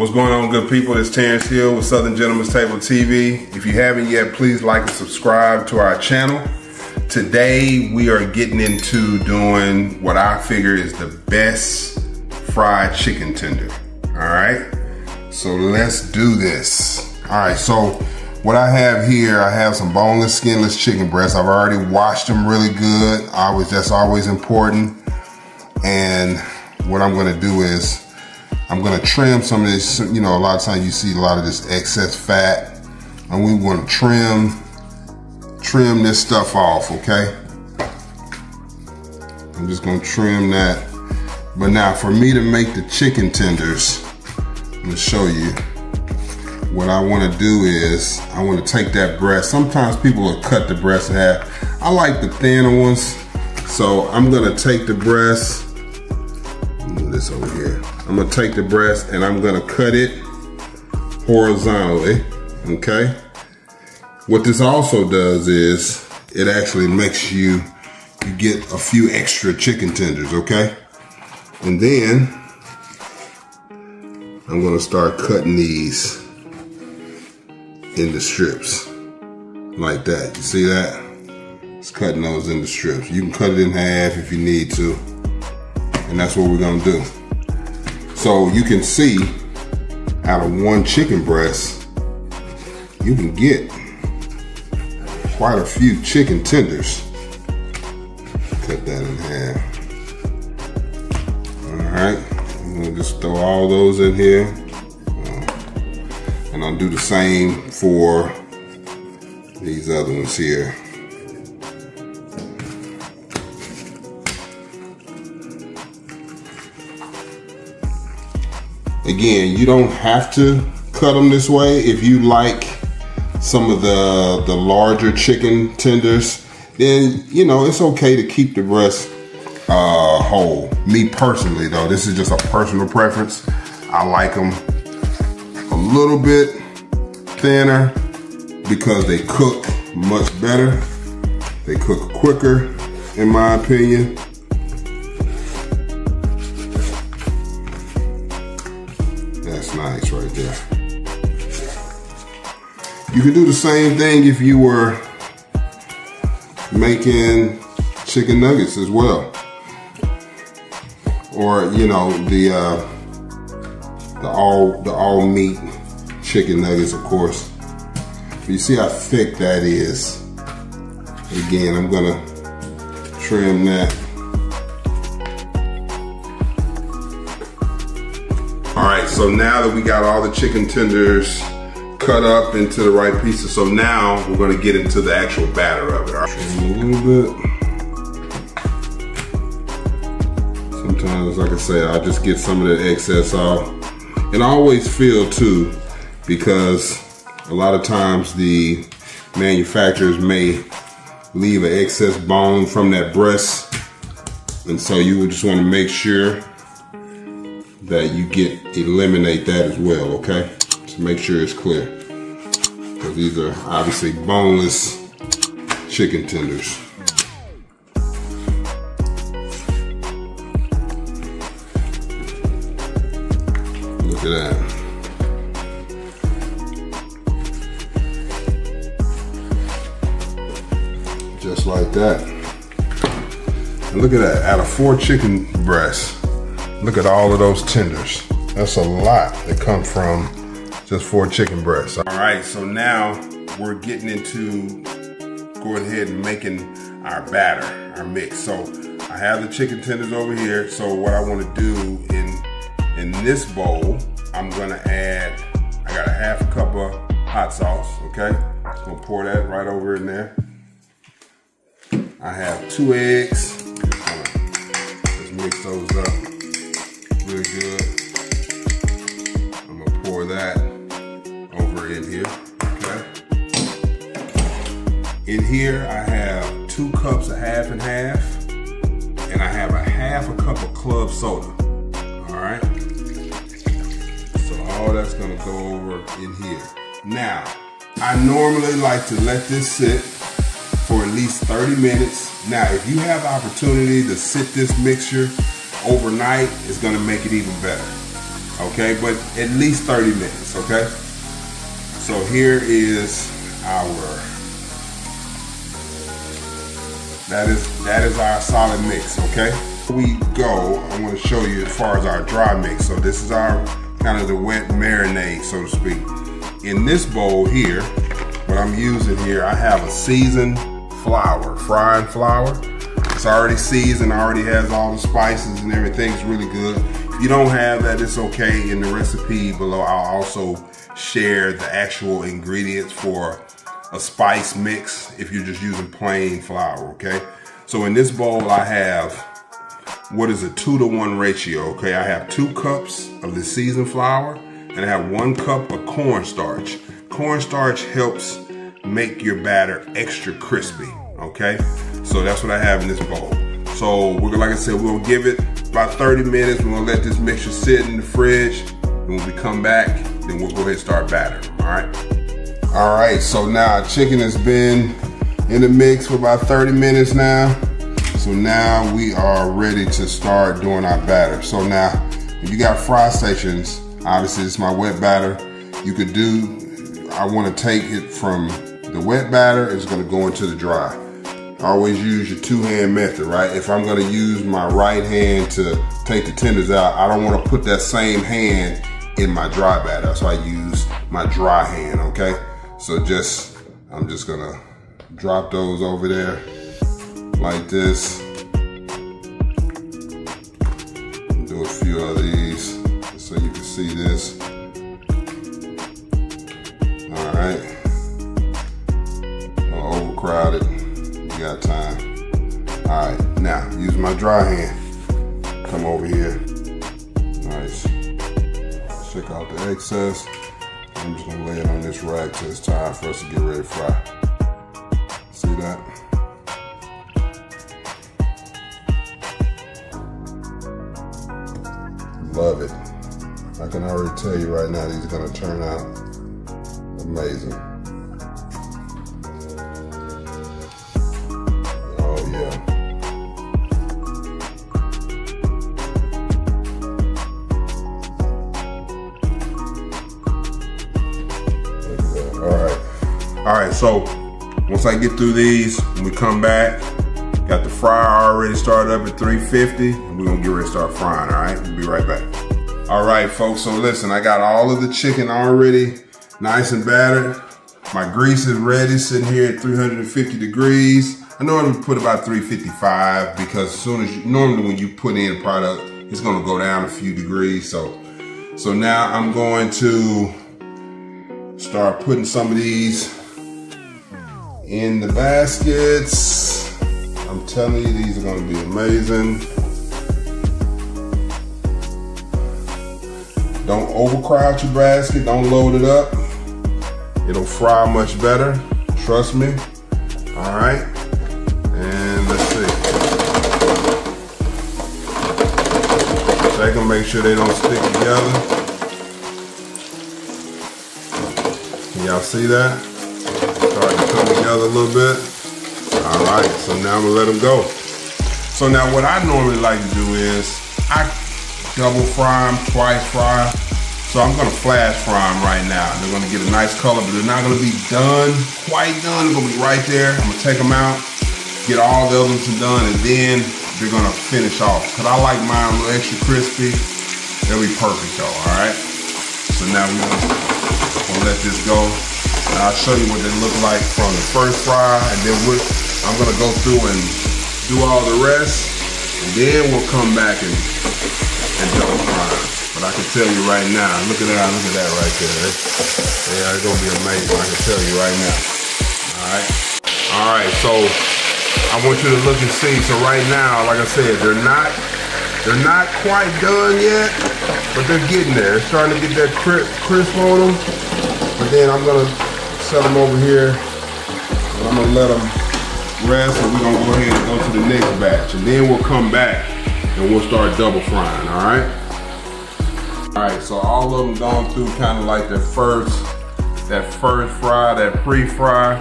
What's going on, good people? It's Terrence Hill with Southern Gentleman's Table TV. If you haven't yet, please like and subscribe to our channel. Today, we are getting into doing what I figure is the best fried chicken tender. All right, so let's do this. All right, so what I have here, I have some boneless, skinless chicken breasts. I've already washed them really good. Always, that's always important. And what I'm gonna do is I'm gonna trim some of this, you know, a lot of times you see a lot of this excess fat and we wanna trim, trim this stuff off, okay? I'm just gonna trim that. But now for me to make the chicken tenders, I'm gonna show you. What I wanna do is, I wanna take that breast. Sometimes people will cut the breast in half. I like the thinner ones. So I'm gonna take the breast, I'm gonna take the breast and I'm gonna cut it horizontally, okay? What this also does is it actually makes you, you get a few extra chicken tenders, okay? And then I'm gonna start cutting these into strips like that. You see that? It's cutting those into strips. You can cut it in half if you need to. And that's what we're gonna do. So you can see out of one chicken breast, you can get quite a few chicken tenders. Cut that in half. All right, I'm gonna just throw all those in here. And I'll do the same for these other ones here. Again, you don't have to cut them this way. If you like some of the, the larger chicken tenders, then, you know, it's okay to keep the breast uh, whole. Me personally, though, this is just a personal preference. I like them a little bit thinner because they cook much better. They cook quicker, in my opinion. Nice right there. You can do the same thing if you were making chicken nuggets as well. Or, you know, the uh, the all the all meat chicken nuggets, of course. But you see how thick that is. Again, I'm gonna trim that. All right, so now that we got all the chicken tenders cut up into the right pieces, so now we're gonna get into the actual batter of it. All right, a little bit. Sometimes, like I say, I just get some of the excess off. And I always feel too, because a lot of times the manufacturers may leave an excess bone from that breast. And so you would just want to make sure that you get eliminate that as well, okay? So make sure it's clear. Because these are obviously boneless chicken tenders. Look at that. Just like that. And look at that, out of four chicken breasts, look at all of those tenders. That's a lot that come from just four chicken breasts. All right, so now we're getting into going ahead and making our batter, our mix. So I have the chicken tenders over here. So what I wanna do in, in this bowl, I'm gonna add, I got a half a cup of hot sauce, okay? I'm gonna pour that right over in there. I have two eggs. Just mix those up real good. I'm gonna pour that over in here, okay? In here, I have two cups of half and half, and I have a half a cup of club soda, all right? So all that's gonna go over in here. Now, I normally like to let this sit for at least 30 minutes. Now, if you have opportunity to sit this mixture overnight, is gonna make it even better. Okay, but at least 30 minutes, okay? So here is our that is that is our solid mix, okay? We go, I want to show you as far as our dry mix. So this is our kind of the wet marinade, so to speak. In this bowl here, what I'm using here, I have a seasoned flour, frying flour. It's already seasoned, already has all the spices and everything's really good. If you don't have that, it's okay. In the recipe below, I'll also share the actual ingredients for a spice mix if you're just using plain flour, okay? So in this bowl, I have what is a two to one ratio, okay? I have two cups of the seasoned flour and I have one cup of cornstarch. Cornstarch helps make your batter extra crispy, okay? So that's what I have in this bowl. So we're like I said, we're gonna give it about 30 minutes. We're gonna let this mixture sit in the fridge. And when we come back, then we'll go ahead and start battering, all right? All right, so now chicken has been in the mix for about 30 minutes now. So now we are ready to start doing our batter. So now, if you got fry stations, obviously it's my wet batter. You could do, I wanna take it from the wet batter, it's gonna go into the dry. Always use your two hand method, right? If I'm gonna use my right hand to take the tenders out, I don't wanna put that same hand in my dry batter. So I use my dry hand, okay? So just, I'm just gonna drop those over there like this. Do a few of these so you can see this. I'm just gonna lay it on this rack till it's time for us to get ready to fry. See that? Love it. I can already tell you right now these are gonna turn out amazing. All right, so once I get through these, when we come back, got the fryer already started up at 350, and we're gonna get ready to start frying, all right? We'll be right back. All right, folks, so listen, I got all of the chicken already nice and battered. My grease is ready, sitting here at 350 degrees. I normally put about 355 because as soon as you, normally when you put in a product, it's gonna go down a few degrees. So, so now I'm going to start putting some of these in the baskets. I'm telling you, these are gonna be amazing. Don't overcrowd your basket, don't load it up. It'll fry much better, trust me. All right, and let's see. Check them, make sure they don't stick together. Y'all see that? starting to come together a little bit. All right, so now I'm gonna let them go. So now what I normally like to do is I double fry them, twice fry. So I'm gonna flash fry them right now. They're gonna get a nice color, but they're not gonna be done, quite done. They're gonna be right there. I'm gonna take them out, get all the other ones done, and then they're gonna finish off. Cause I like mine a little extra crispy. They'll be perfect though, all right? So now we're gonna, gonna let this go. I'll show you what they look like from the first fry, and then I'm gonna go through and do all the rest, and then we'll come back and, and double fry. But I can tell you right now, look at that, look at that right there. Yeah, it's gonna be amazing, I can tell you right now. All right, all right, so I want you to look and see. So right now, like I said, they're not they're not quite done yet, but they're getting there. It's starting to get that crisp on them. But then I'm gonna set them over here. And I'm gonna let them rest and we're gonna go ahead and go to the next batch. And then we'll come back and we'll start double frying, all right? All right, so all of them gone through kind of like that first, that first fry, that pre-fry.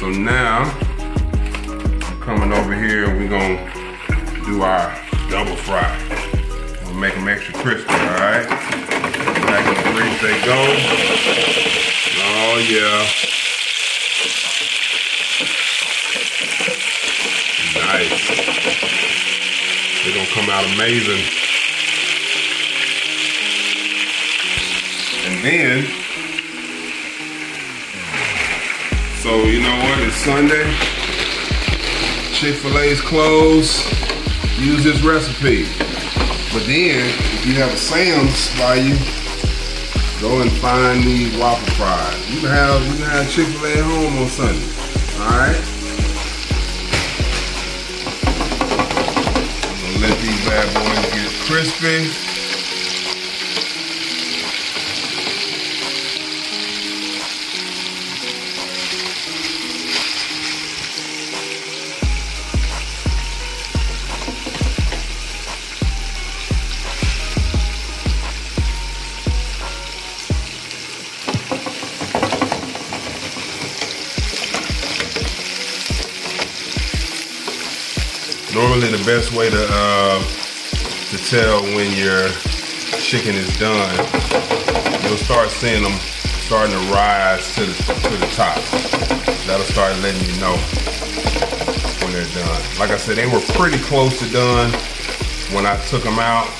So now, I'm coming over here and we're gonna do our double fry. We'll make them extra crispy, all right? Back in the grease they go. Oh yeah. Nice. They're gonna come out amazing. And then, so you know what, it's Sunday. Chick-fil-A's closed. Use this recipe. But then, you have a Sam's by you, go and find these waffle fries. You can have you can have Chick-fil-A at home on Sunday. Alright? Let these bad boys get crispy. Best way to uh, to tell when your chicken is done, you'll start seeing them starting to rise to the, to the top. That'll start letting you know when they're done. Like I said, they were pretty close to done when I took them out,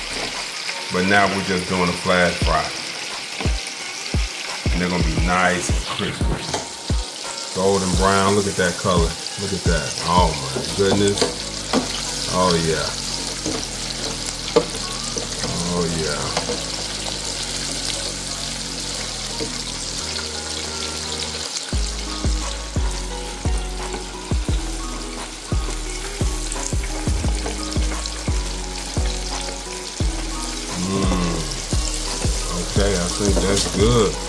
but now we're just doing a flash fry. And they're gonna be nice and crispy. Golden brown, look at that color. Look at that. Oh my goodness. Oh yeah. Oh yeah. Mmm. Okay, I think that's good.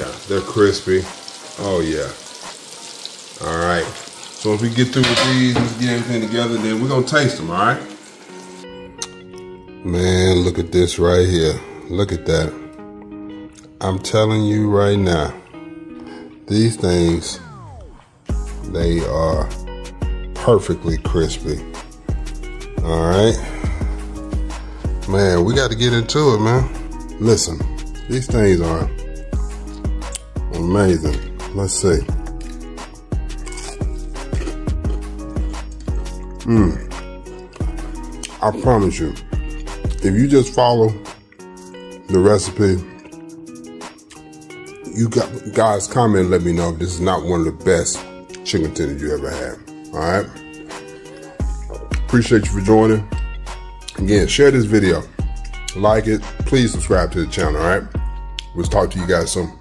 Yeah, they're crispy. Oh yeah. All right. So if we get through with these, let's get everything together, then we're gonna taste them, all right? Man, look at this right here. Look at that. I'm telling you right now, these things, they are perfectly crispy. All right. Man, we got to get into it, man. Listen, these things are Amazing. Let's see. Mmm. I promise you, if you just follow the recipe, you got guys comment let me know if this is not one of the best chicken tenders you ever had. All right. Appreciate you for joining. Again, share this video, like it. Please subscribe to the channel. All right. We'll talk to you guys soon.